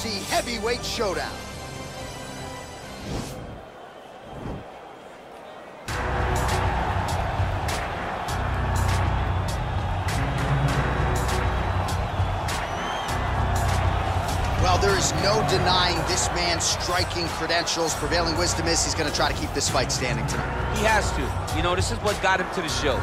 UFC Heavyweight Showdown. Well, there is no denying this man's striking credentials. Prevailing wisdom is he's going to try to keep this fight standing tonight. He has to. You know, this is what got him to the show.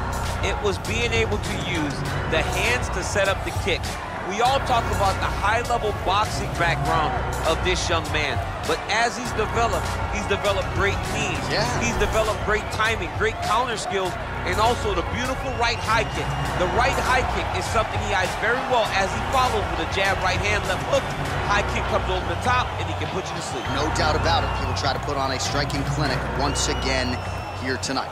It was being able to use the hands to set up the kick. We all talk about the high-level boxing background of this young man, but as he's developed, he's developed great knees. Yeah. He's developed great timing, great counter skills, and also the beautiful right high kick. The right high kick is something he eyes very well as he follows with a jab, right hand, left hook. High kick comes over the top, and he can put you to sleep. No doubt about it. He will try to put on a striking clinic once again here tonight.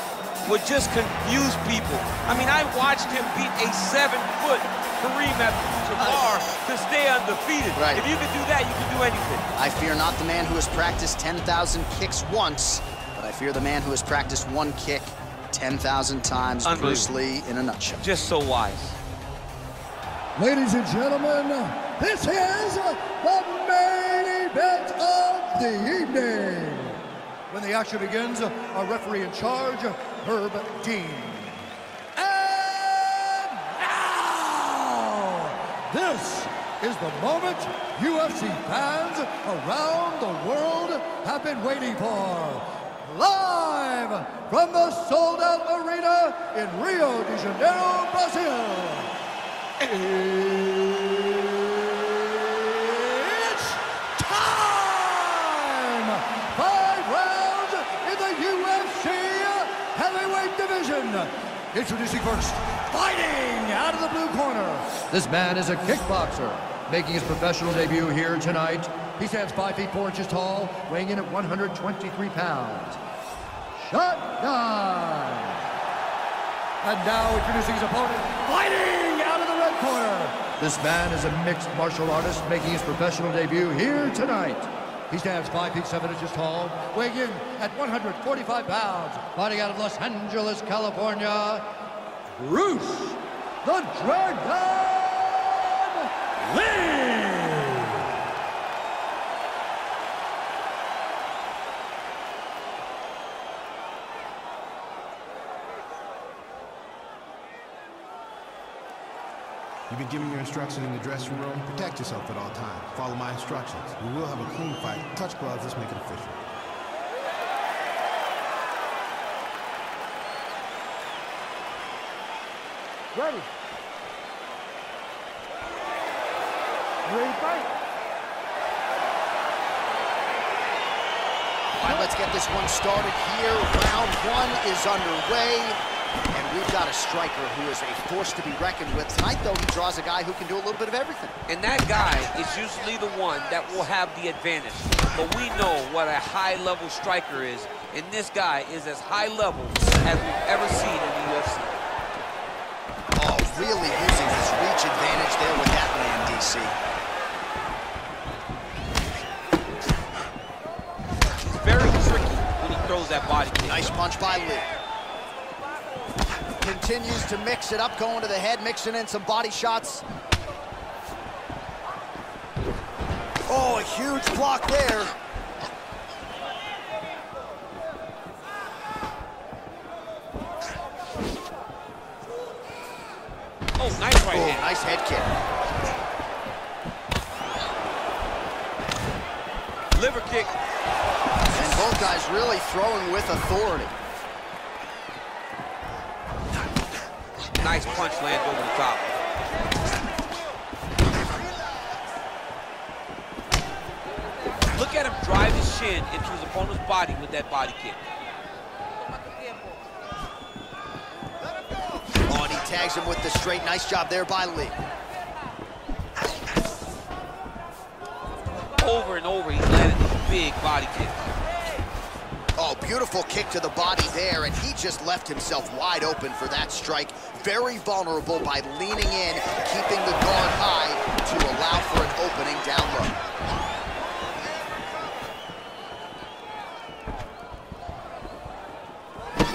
would just confuse people. I mean, I watched him beat a seven-foot Kareem Abdul-Jabbar to stay undefeated. Right. If you can do that, you can do anything. I fear not the man who has practiced 10,000 kicks once, but I fear the man who has practiced one kick 10,000 times. Bruce Lee in a nutshell. Just so wise. Ladies and gentlemen, this is the main event of the evening. When the action begins, our referee in charge, Herb Dean. And now, this is the moment UFC fans around the world have been waiting for. Live from the sold-out arena in Rio de Janeiro, Brazil. It's time! Five rounds in the UFC heavyweight division. Introducing first, fighting out of the blue corner. This man is a kickboxer, making his professional debut here tonight. He stands 5 feet 4 inches tall, weighing in at 123 pounds. Shotgun! And now introducing his opponent, fighting out of the red corner. This man is a mixed martial artist making his professional debut here tonight. He stands 5 feet 7 inches tall, weighing in at 145 pounds, fighting out of Los Angeles, California, Bruce the Dragon Lee! You've been given your instruction in the dressing room. Protect yourself at all times. Follow my instructions. We will have a clean fight. Touch gloves. Let's make it official. Ready. Ready to fight. All right, let's get this one started here. Round one is underway. And we've got a striker who is a force to be reckoned with. Tonight, though, he draws a guy who can do a little bit of everything. And that guy is usually the one that will have the advantage. But we know what a high-level striker is, and this guy is as high-level as we've ever seen in the UFC. Oh, really using his reach advantage there with that man, DC. He's very tricky when he throws that body kick. Nice punch by Lee. Continues to mix it up, going to the head, mixing in some body shots. Oh, a huge block there. Oh, nice right Oh, hand. nice head kick. Liver kick. And both guys really throwing with authority. Nice punch lands over the top. Look at him drive his shin into his opponent's body with that body kick. Oh, and he tags him with the straight. Nice job there by Lee. Over and over, he's landing these big body kicks. Oh, beautiful kick to the body there, and he just left himself wide open for that strike. Very vulnerable by leaning in, keeping the guard high to allow for an opening down low.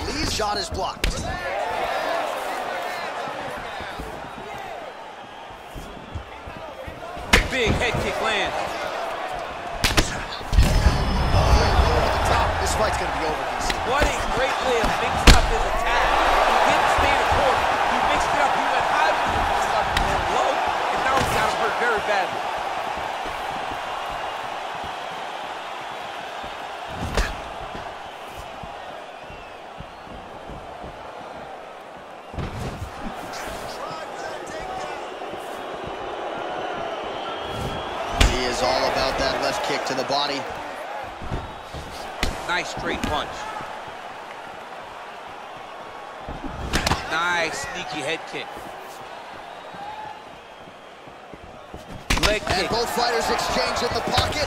Lee's shot is blocked. Big head kick lands. This fight's gonna be over, DC. What a great way of mixing up his attack. He didn't stay the court. He mixed it up. He went high with the stuff and low, and now he's got him hurt very badly. He is all about that left kick to the body. Nice straight punch. Nice sneaky head kick. Leg And both fighters exchange in the pocket.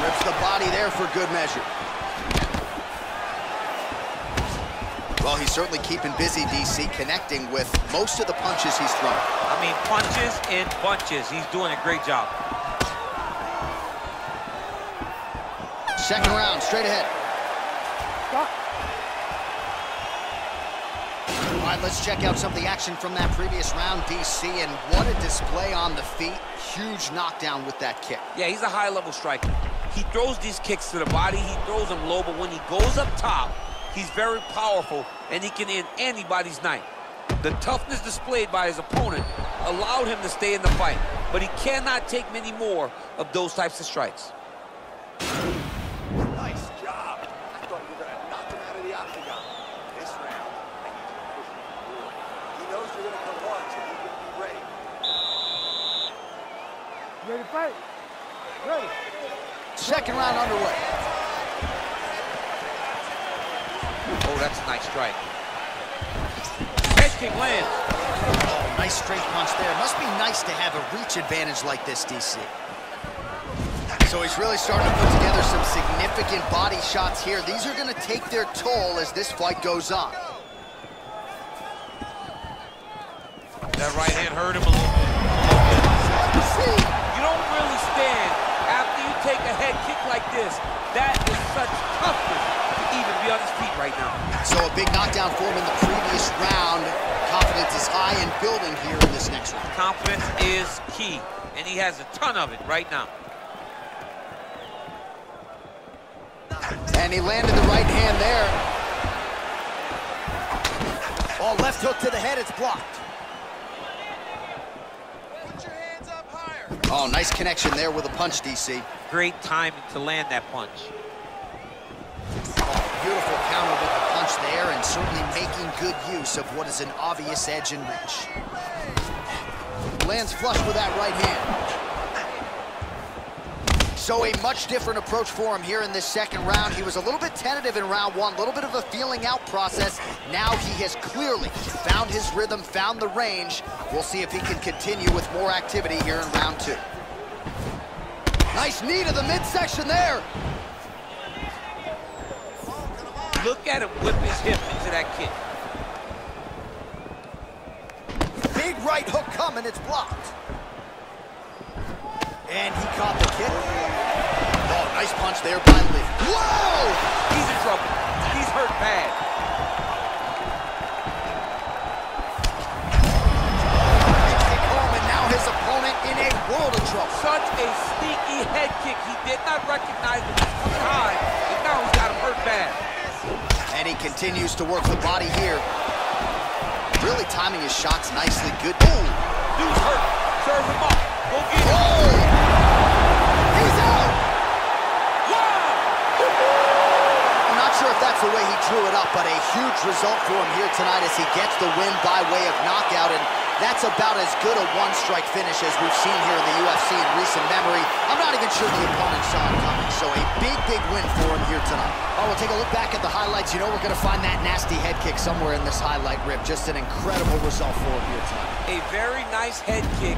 Rips the body there for good measure. Well, he's certainly keeping busy, DC, connecting with most of the punches he's thrown. I mean, punches and bunches. He's doing a great job. Second round, straight ahead. Stop. Let's check out some of the action from that previous round, DC, and what a display on the feet. Huge knockdown with that kick. Yeah, he's a high-level striker. He throws these kicks to the body. He throws them low, but when he goes up top, he's very powerful, and he can end anybody's night. The toughness displayed by his opponent allowed him to stay in the fight, but he cannot take many more of those types of strikes. Nice job. I thought you were going to knock him out of the octagon. This round, I need you to push him forward. He knows you're going to come on, so he can be ready. Ready to fight? Ready. Second round underway. Oh, that's a nice strike. Head kick lands. Oh, nice straight punch there. Must be nice to have a reach advantage like this, DC. So he's really starting to put together some significant body shots here. These are going to take their toll as this fight goes on. That right hand hurt him a little bit. You don't really stand after you take a head kick like this. That is such toughness to even be on his feet right now. So a big knockdown for him in the previous round. Confidence is high and building here in this next round. Confidence is key, and he has a ton of it right now. And he landed the right hand there. Oh, left hook to the head, it's blocked. Oh, nice connection there with a punch, DC. Great timing to land that punch. Oh, beautiful counter with the punch there and certainly making good use of what is an obvious edge and reach. Lands flush with that right hand. So a much different approach for him here in this second round. He was a little bit tentative in round one, a little bit of a feeling out process. Now he has clearly found his rhythm, found the range. We'll see if he can continue with more activity here in round two. Nice knee to the midsection there. Look at him whip his hip into that kick. Big right hook coming, it's blocked. And he caught the kick. Oh, nice punch there by Lee. Whoa! He's in trouble. He's hurt bad. Big kick home, and now his opponent in a world of trouble. Such a sneaky head kick. He did not recognize it was coming high, and now he's got him hurt bad. And he continues to work the body here. Really timing his shots nicely. Good. Ooh! Dude's hurt. Serve him up. Go get him. Oh! The way he drew it up, but a huge result for him here tonight as he gets the win by way of knockout. And That's about as good a one-strike finish as we've seen here in the UFC in recent memory. I'm not even sure the opponent saw it coming, so a big, big win for him here tonight. Oh, we'll take a look back at the highlights. You know we're going to find that nasty head kick somewhere in this highlight rip. Just an incredible result for him here tonight. A very nice head kick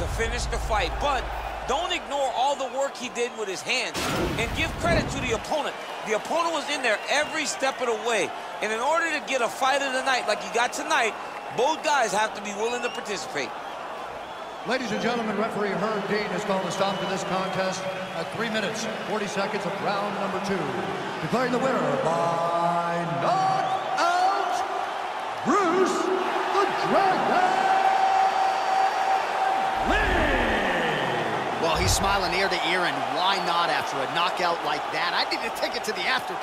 to finish the fight, but don't ignore all the work he did with his hands. And give credit to the opponent. The opponent was in there every step of the way. And in order to get a fight of the night like you got tonight, both guys have to be willing to participate. Ladies and gentlemen, referee Herb Dean has called a stop to this contest at 3 minutes, 40 seconds of round number two. Declaring the winner by knockout, Bruce the Dragon Well, he's smiling ear to ear, and why not after a knockout like that? I need to take it to the after.